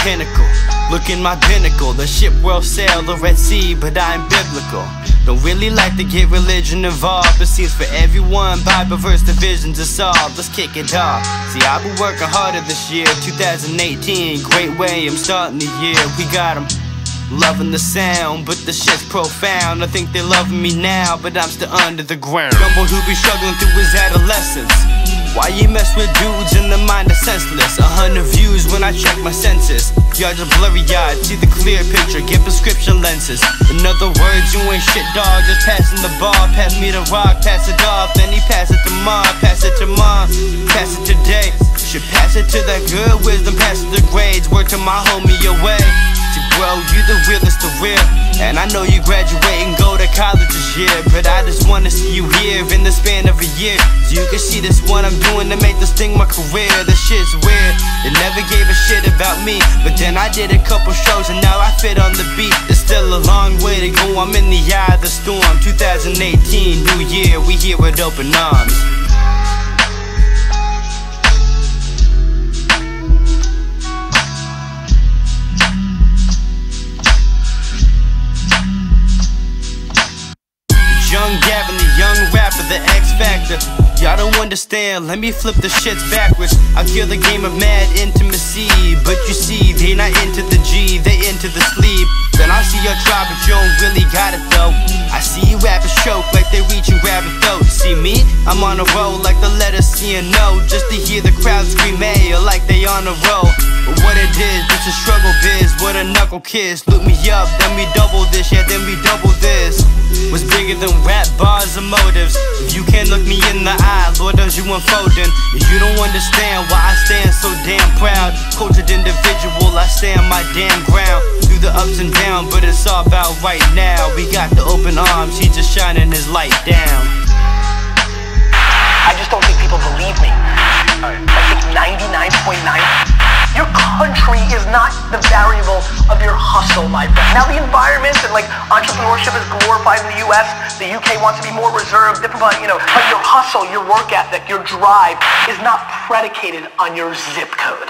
Looking my pinnacle, the ship will sail the Red Sea, but I'm biblical. Don't really like to get religion involved. but seems for everyone, Bible verse divisions to solve. Let's kick it off. See, I've been working harder this year, 2018. Great way, I'm starting the year. We got 'em loving the sound, but the shit's profound. I think they loving me now, but I'm still under the ground. Stumble who be struggling through his adolescence. Why you mess with dudes in the mind are senseless? A hundred views when I check my senses. Y'all blurry eyed, see the clear picture, get prescription lenses. In other words, you ain't shit, dog, just passing the ball. Pass me the rock, pass it off, then he pass it to mom, pass it to mom, pass it today. Should pass it to that good wisdom, pass it to grades. Work to my homie away. See, bro, you the realest of real. And I know you to college this year. But I just wanna see you here in the span of a year. So you can see this what I'm doing to make this thing my career. This shit's weird. They never gave a shit about me. But then I did a couple shows and now I fit on the beat. It's still a long way to go. I'm in the eye of the storm. 2018, new year, we here with open arms. Understand, let me flip the shits backwards. I kill the game of mad intimacy. But you see, they not into the G, they into the sleep. Then I see your tribe, but you don't really got it though. I see you rappers choke like they reaching grabbing throat. See me? I'm on a roll like the letter C and O Just to hear the crowd scream, hey, like they on a roll. But what it is, it's a struggle biz, what a knuckle kiss. Look me up, then we double this, yeah, then we double this. Bigger than rap bars and motives. If you can't look me in the eye, Lord knows you unfolding. If you don't understand why I stand so damn proud, cultured individual, I stand my damn ground. Through the ups and downs, but it's all about right now. We got the open arms, he just shining his light down. I just don't think people believe me. I think 99.9. Country is not the variable of your hustle, my friend. Now the environment and like entrepreneurship is glorified in the U.S. The U.K. wants to be more reserved, different, but you know, but your hustle, your work ethic, your drive is not predicated on your zip code.